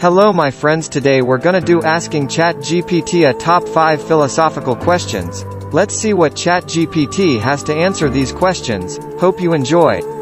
Hello my friends today we're gonna do asking ChatGPT a top 5 philosophical questions. Let's see what ChatGPT has to answer these questions, hope you enjoy.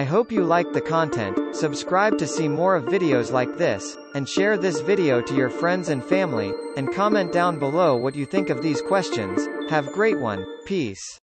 I hope you liked the content, subscribe to see more of videos like this. and share this video to your friends and family, and comment down below what you think of these questions. Have great one. Peace.